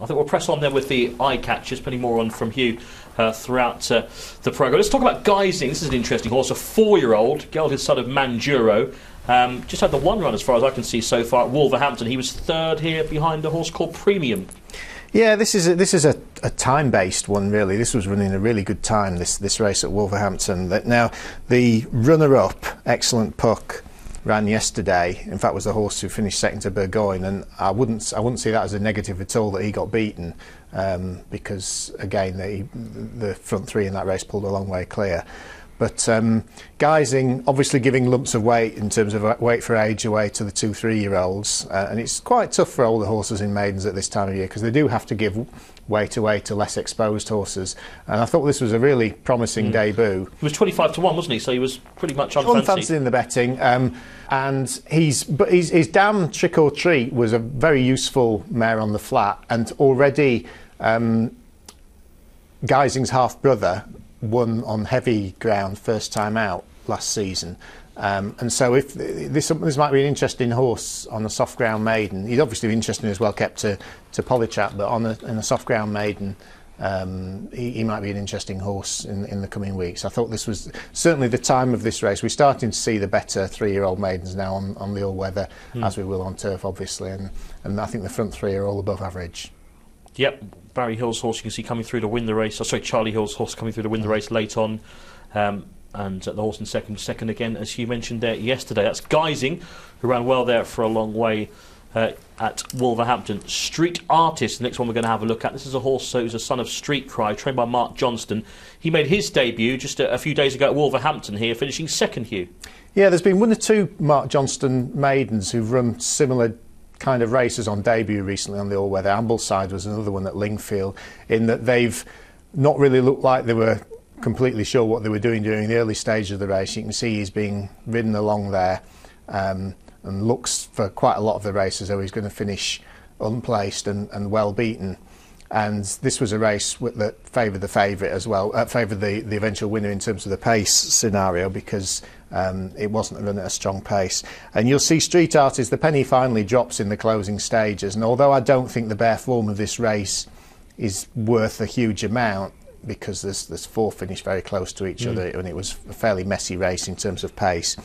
I think we'll press on there with the eye catchers. Plenty more on from Hugh uh, throughout uh, the programme. Let's talk about Geising. This is an interesting horse, a four-year-old, gelded son of Manduro. Um, just had the one run as far as I can see so far at Wolverhampton. He was third here behind a horse called Premium. Yeah, this is a, this is a, a time-based one really. This was running a really good time. This this race at Wolverhampton. Now the runner-up, excellent puck, ran yesterday. In fact, was the horse who finished second to Burgoyne, and I wouldn't I wouldn't see that as a negative at all that he got beaten um, because again the the front three in that race pulled a long way clear. But um, Geising obviously giving lumps of weight in terms of weight for age away to the two, three year olds. Uh, and it's quite tough for older horses in maidens at this time of year because they do have to give weight away to less exposed horses. And I thought this was a really promising mm. debut. He was 25 to 1, wasn't he? So he was pretty much unfancied. Unfancied in the betting. Um, and he's, but his, his Dam Trick or Treat was a very useful mare on the flat. And already um, Geising's half brother won on heavy ground first time out last season. Um, and so if this, this might be an interesting horse on a soft ground maiden, he's obviously interesting as well kept to, to Polytrack, but on a, in a soft ground maiden, um, he, he, might be an interesting horse in, in the coming weeks. I thought this was certainly the time of this race. We're starting to see the better three-year-old maidens now on, on the all-weather, mm. as we will on turf, obviously, and, and I think the front three are all above average. Yep, Barry Hills' horse you can see coming through to win the race. Oh, sorry, Charlie Hills' horse coming through to win the race late on. Um, and uh, the horse in second, second again, as you mentioned there yesterday. That's Geising, who ran well there for a long way uh, at Wolverhampton. Street Artist, the next one we're going to have a look at. This is a horse who's a son of Street Cry, trained by Mark Johnston. He made his debut just a, a few days ago at Wolverhampton here, finishing second, Hugh. Yeah, there's been one or two Mark Johnston maidens who've run similar kind of races on debut recently on the all-weather. Ambleside was another one at Lingfield, in that they've not really looked like they were completely sure what they were doing during the early stage of the race. You can see he's being ridden along there um, and looks for quite a lot of the race as though he's going to finish unplaced and, and well beaten. And this was a race that favoured the favourite as well, uh, favoured the, the eventual winner in terms of the pace scenario because um, it wasn't run at a strong pace. And you'll see Street Artist, the penny finally drops in the closing stages. And although I don't think the bare form of this race is worth a huge amount, because there's, there's four finished very close to each mm. other and it was a fairly messy race in terms of pace.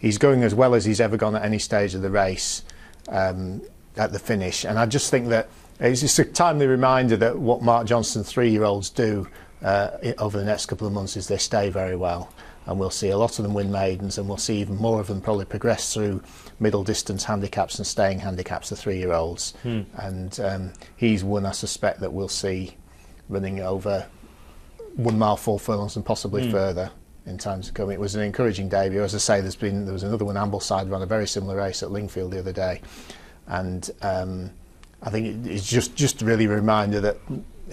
He's going as well as he's ever gone at any stage of the race um, at the finish. And I just think that it's just a timely reminder that what Mark Johnston three-year-olds do uh, over the next couple of months is they stay very well. And we'll see a lot of them win maidens, and we'll see even more of them probably progress through middle distance handicaps and staying handicaps, the three year olds. Hmm. And um, he's one I suspect that we'll see running over one mile, four furlongs, and possibly hmm. further in times to come. It was an encouraging debut. As I say, there's been there was another one, Ambleside, ran a very similar race at Lingfield the other day, and um, I think it's just just really a reminder that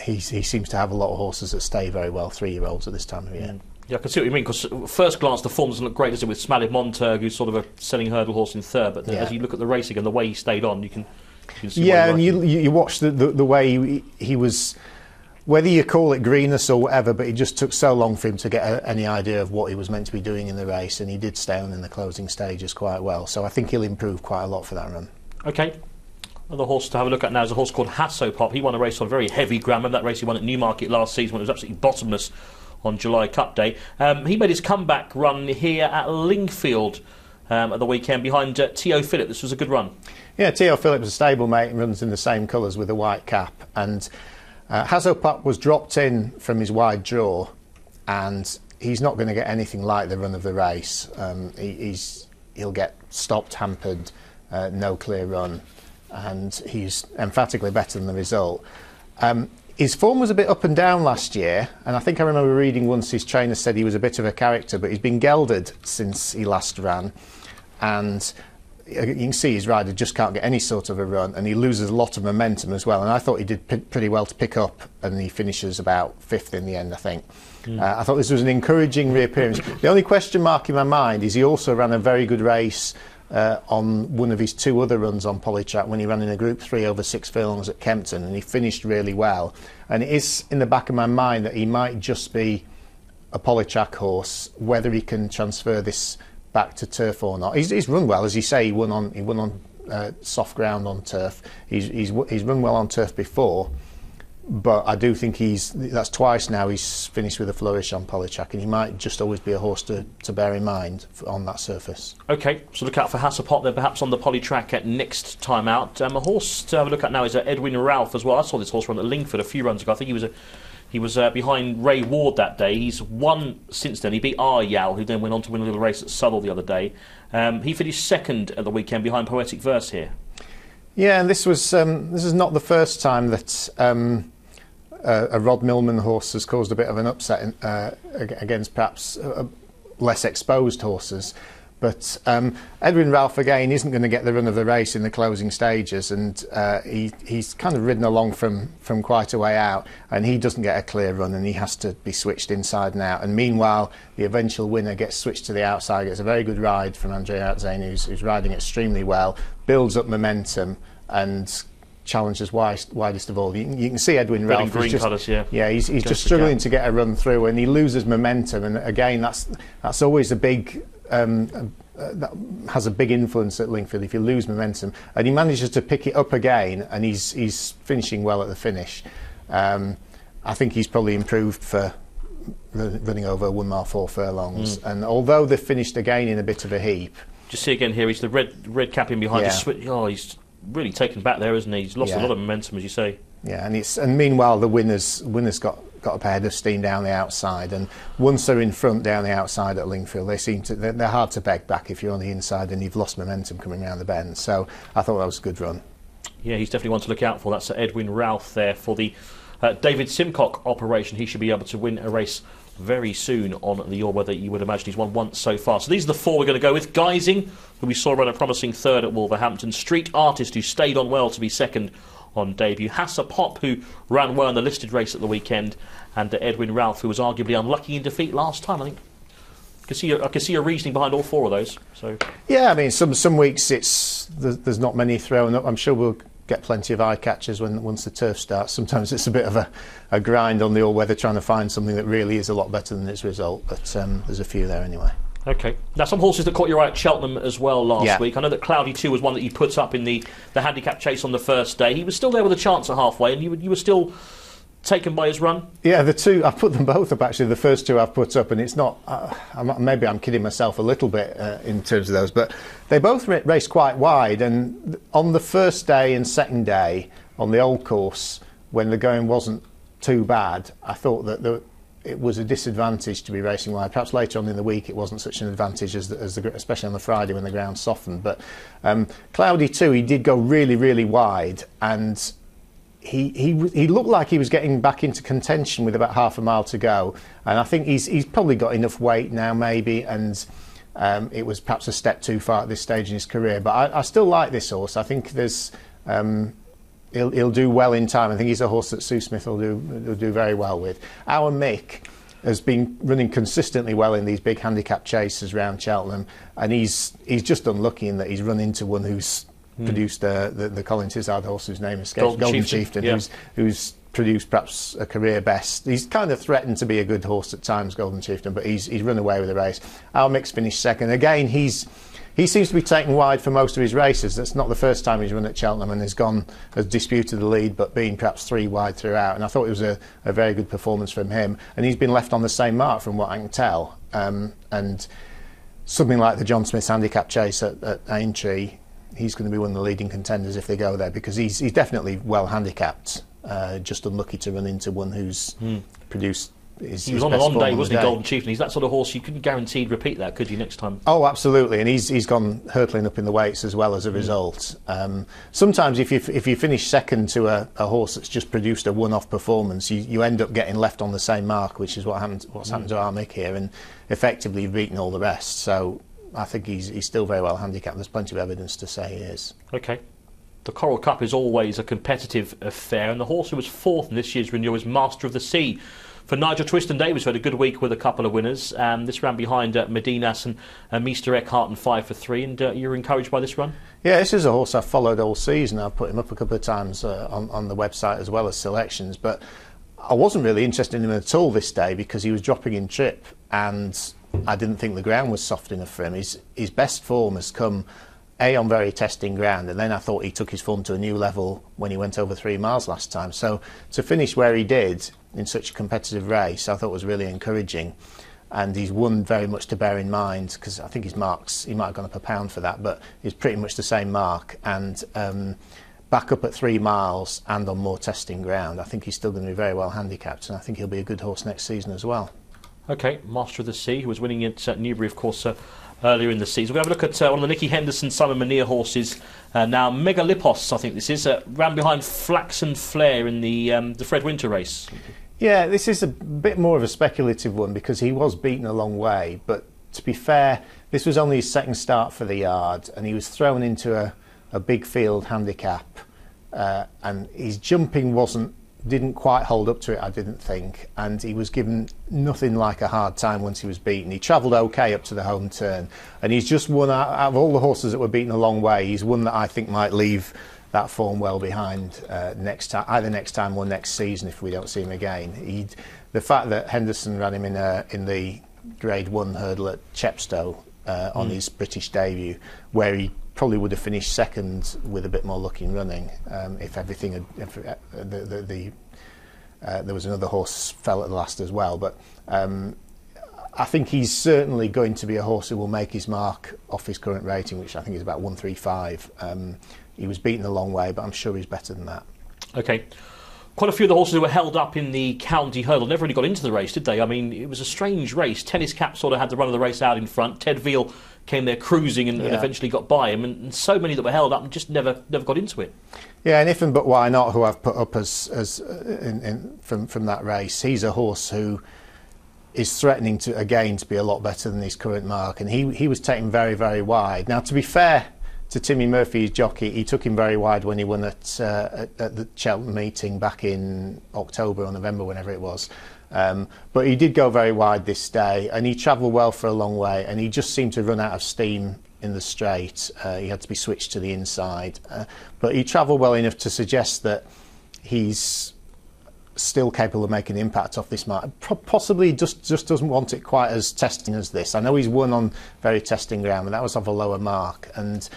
he he seems to have a lot of horses that stay very well, three year olds at this time of year. Mm. Yeah, I can see what you mean because first glance the form doesn't look great, does it? With Smalid Monterg, who's sort of a selling hurdle horse in third, but yeah. as you look at the racing and the way he stayed on, you can. You can yeah, and you, you watch the, the, the way he, he was whether you call it greenness or whatever, but it just took so long for him to get a, any idea of what he was meant to be doing in the race, and he did stay on in the closing stages quite well. So I think he'll improve quite a lot for that run. Okay, Another horse to have a look at now is a horse called Hasopop. He won a race on very heavy ground. Remember that race he won at Newmarket last season when it was absolutely bottomless on July Cup Day. Um, he made his comeback run here at Lingfield um, at the weekend behind uh, T.O. Phillip. This was a good run. Yeah, T.O. Phillip's is a stablemate and runs in the same colours with a white cap. And uh, was dropped in from his wide draw and he's not going to get anything like the run of the race. Um, he, he's, he'll get stopped, hampered, uh, no clear run and he's emphatically better than the result. Um, his form was a bit up and down last year, and I think I remember reading once his trainer said he was a bit of a character, but he's been gelded since he last ran, and you can see his rider just can't get any sort of a run, and he loses a lot of momentum as well. And I thought he did pretty well to pick up, and he finishes about fifth in the end, I think. Mm. Uh, I thought this was an encouraging reappearance. the only question mark in my mind is he also ran a very good race uh, on one of his two other runs on Polytrack when he ran in a Group 3 over six furlongs at Kempton and he finished really well. And it is in the back of my mind that he might just be a Polytrack horse, whether he can transfer this back to turf or not. He's, he's run well, as you say, he won on, he won on uh, soft ground on turf. He's, he's, he's run well on turf before, but I do think he's that's twice now he's finished with a flourish on polytrack, and he might just always be a horse to, to bear in mind on that surface. Okay, so look out for Hasopop there, perhaps on the polytrack at next time out. Um, a horse to have a look at now is uh, Edwin Ralph as well. I saw this horse run at Lingfield a few runs ago. I think he was a he was uh, behind Ray Ward that day. He's won since then. He beat Yal, who then went on to win a little race at Southwell the other day. Um, he finished second at the weekend behind Poetic Verse here. Yeah, and this was um, this is not the first time that um, uh, a Rod Millman horse has caused a bit of an upset in, uh, against perhaps uh, less exposed horses. But um, Edwin Ralph again isn't going to get the run of the race in the closing stages, and uh, he, he's kind of ridden along from, from quite a way out, and he doesn't get a clear run, and he has to be switched inside and out. And meanwhile, the eventual winner gets switched to the outside, gets a very good ride from Andrea Atzeni, who's, who's riding extremely well, builds up momentum, and challenges widest, widest of all. You, you, can see Edwin Ralph. Green just, colours, yeah. Yeah, he's, he's just struggling to get a run through, and he loses momentum. And again, that's that's always a big. Um, uh, that has a big influence at Lingfield if you lose momentum, and he manages to pick it up again, and he's he's finishing well at the finish. Um, I think he's probably improved for running over one mile four furlongs, mm. and although they finished again in a bit of a heap. Just see again here, he's the red red cap in behind. Yeah. oh, he's really taken back there, isn't he? He's lost yeah. a lot of momentum, as you say. Yeah, and it's and meanwhile the winners winners got got a ahead of steam down the outside, and once they're in front down the outside at Lingfield, they seem to they're, hard to beg back if you're on the inside and you've lost momentum coming around the bend. So I thought that was a good run. Yeah, he's definitely one to look out for. That's Edwin Ralph there for the uh, David Simcock operation. He should be able to win a race very soon on the All-Weather. You would imagine he's won once so far. So these are the four we're going to go with. Geising, who we saw run a promising third at Wolverhampton. Street Artist, who stayed on well to be second on debut. Hasopop, who ran well in the listed race at the weekend. And Edwin Ralph, who was arguably unlucky in defeat last time, I think. I can see I can see a reasoning behind all four of those. So yeah, I mean, some some weeks it's there's, there's not many thrown up. I'm sure we'll get plenty of eye catchers when once the turf starts. Sometimes it's a bit of a, a grind on the all weather trying to find something that really is a lot better than its result. But um, there's a few there anyway. Okay. Now, some horses that caught your eye at Cheltenham as well last yeah. week. I know that Cloudy Too was one that you put up in the, the handicap chase on the first day. He was still there with a chance at halfway, and you, you were still taken by his run? Yeah, the two, I've put them both up actually, the first two I've put up, and it's not, uh, I'm, maybe I'm kidding myself a little bit uh, in terms of those, but they both raced quite wide, and on the first day and second day on the old course, when the going wasn't too bad, I thought that the, it was a disadvantage to be racing wide. Perhaps later on in the week it wasn't such an advantage as, the, as the, especially on the Friday when the ground softened. But um, Cloudy Too, he did go really, really wide, and he, he he looked like he was getting back into contention with about half a mile to go, and I think he's he's probably got enough weight now, maybe, and um, it was perhaps a step too far at this stage in his career. But I, I still like this horse. I think there's um, he'll, he'll do well in time. I think he's a horse that Sue Smith will do will do very well with. Our Mick has been running consistently well in these big handicap chases around Cheltenham, and he's he's just unlucky in that he's run into one who's mm. produced uh, the the Colin Tizzard horse whose name escapes Golden, Golden Chieftain, Chieftain yeah. who's who's produced perhaps a career best. He's kind of threatened to be a good horse at times, Golden Chieftain, but he's he's run away with the race. Our Mick's finished second again. He's he seems to be taken wide for most of his races. That's not the first time he's run at Cheltenham and has gone, has disputed the lead, but been perhaps three wide throughout. And I thought it was a, a very good performance from him. And he's been left on the same mark from what I can tell. Um, and something like the John Smith's handicap chase at, at Aintree, he's going to be one of the leading contenders if they go there because he's, he's definitely well handicapped. Uh, just unlucky to run into one who's mm. produced his, he was on an on day, wasn't he, Golden Chieftain? He's that sort of horse you couldn't guaranteed repeat that, could you, next time? Oh, absolutely, and he's he's gone hurtling up in the weights as well as a mm. result. Um, sometimes if you if you finish second to a, a horse that's just produced a one-off performance, you, you end up getting left on the same mark, which is what happened what's mm. happened to Our Mick here, and effectively you've beaten all the rest. So I think he's he's still very well handicapped. There's plenty of evidence to say he is. Okay. The Coral Cup is always a competitive affair, and the horse who was fourth in this year's renewal is Master of the Sea for Nigel Twiston-Davies, who had a good week with a couple of winners. Um, this ran behind uh, Medinas and uh, Mr. Eckhart and 5 for 3, and uh, you're encouraged by this run? Yeah, this is a horse I've followed all season. I've put him up a couple of times uh, on, on the website as well as selections, but I wasn't really interested in him at all this day because he was dropping in trip and I didn't think the ground was soft enough for him. His, his best form has come A, on very testing ground, and then I thought he took his form to a new level when he went over three miles last time. So to finish where he did in such a competitive race, I thought was really encouraging. And he's won very much to bear in mind because I think his marks, he might have gone up a pound for that, but he's pretty much the same mark. And um, back up at three miles and on more testing ground, I think he's still going to be very well handicapped, and I think he'll be a good horse next season as well. Okay, Master of the Sea, who was winning at uh, Newbury, of course, uh, earlier in the season. We're going to have a look at uh, one of the Nicky Henderson, Simon Munir horses. Uh, now, Megalypos, I think this is, uh, ran behind Flaxen Flare in the um, the Fred Winter race. Yeah, this is a bit more of a speculative one because he was beaten a long way. But to be fair, this was only his second start for the yard, and he was thrown into a, a big field handicap, uh, and his jumping wasn't didn't quite hold up to it, I didn't think, and he was given nothing like a hard time once he was beaten. He travelled okay up to the home turn, and he's just one out, out of all the horses that were beaten a long way. He's one that I think might leave that form well behind uh, next time, either next time or next season if we don't see him again. he the fact that Henderson ran him in a, in the Grade One hurdle at Chepstow uh, on mm. his British debut, where he probably would have finished second with a bit more luck in running um, if everything had, if, uh, the, the, the uh, there was another horse fell at the last as well but um, I think he's certainly going to be a horse who will make his mark off his current rating which I think is about 135 um, he was beaten a long way but I'm sure he's better than that okay quite a few of the horses who were held up in the county hurdle never really got into the race, did they? I mean, it was a strange race. Tennis Cap sort of had the run of the race out in front. Ted Veale came there cruising and, yeah. and eventually got by him, and, and, so many that were held up and just never never got into it. Yeah, and Ifandbutwhynot? Who I've put up as as uh, in, in, from from that race. He's a horse who is threatening to again to be a lot better than his current mark, and he he was taken very very wide. Now, to be fair to Timmy Murphy's jockey, he took him very wide when he won at, uh, at, at, the Cheltenham meeting back in October or November, whenever it was. Um, but he did go very wide this day, and he travelled well for a long way, and he just seemed to run out of steam in the straight. Uh, he had to be switched to the inside, uh, but he travelled well enough to suggest that he's still capable of making an impact off this mark. Possibly just just doesn't want it quite as testing as this. I know he's won on very testing ground, but that was off a lower mark. And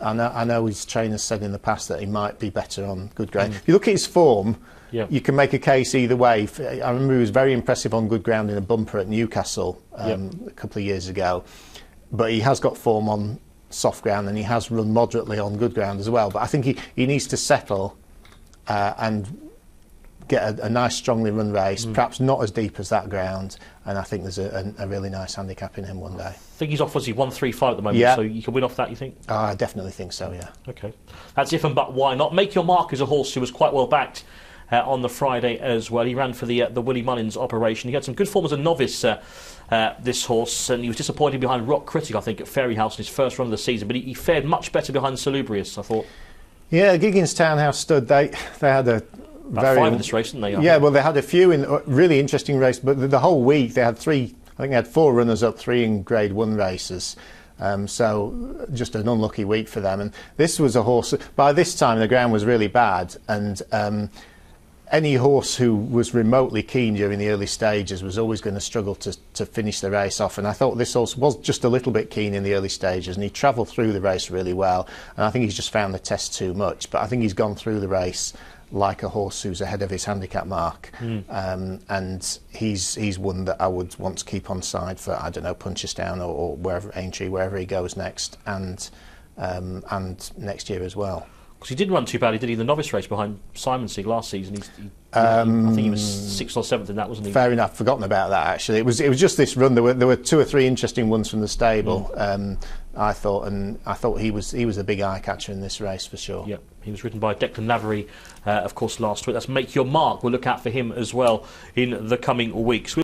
I know, I know his trainers said in the past that he might be better on good ground. Mm. If you look at his form, yeah. you can make a case either way. I remember he was very impressive on good ground in a bumper at Newcastle um, a couple of years ago. But he has got form on soft ground and he has run moderately on good ground as well. But I think he, he needs to settle uh, and get a, a, nice, strongly run race, mm. perhaps not as deep as that ground, and I think there's a, a, a, really nice handicap in him one day. I think he's off, was he, 135 at the moment, yeah. so you can win off that, you think? Uh, I definitely think so, yeah. Okay. That's Ifandbutwhynot. Make Your Mark is a horse who was quite well backed on the Friday as well. He ran for the uh, the Willie Mullins operation. He had some good form as a novice, uh, uh, this horse, and he was disappointed behind Rock Critic, I think, at Fairyhouse in his first run of the season, but he, he fared much better behind Salubrious, I thought. Yeah, Gigginstown House stud. They they had a about very, five in this race, didn't they? Yeah, well, they had a few in really interesting race, but the, the, whole week they had three. I think they had four runners up, three in Grade One races. Um, so just an unlucky week for them. And this was a horse. By this time, the ground was really bad, and um, any horse who was remotely keen during the early stages was always going to struggle to, to finish the race off. And I thought this horse was just a little bit keen in the early stages, and he travelled through the race really well. And I think he's just found the test too much. But I think he's gone through the race like a horse who's ahead of his handicap mark, mm. um, and he's he's one that I would want to keep on side for I don't know Punchestown or, or wherever Aintree wherever he goes next, and um, and next year as well. Because he didn't run too badly, did he? The novice race behind Simonsig last season. He, um, I think he was sixth or seventh in that, wasn't he? Fair enough. Forgotten about that. Actually, it was it was just this run. There were there were two or three interesting ones from the stable. Mm. I thought, and I thought he was he was a big eye catcher in this race for sure. Yeah, he was ridden by Declan Lavery, uh, of course, last week. That's make your mark. We'll look out for him as well in the coming weeks.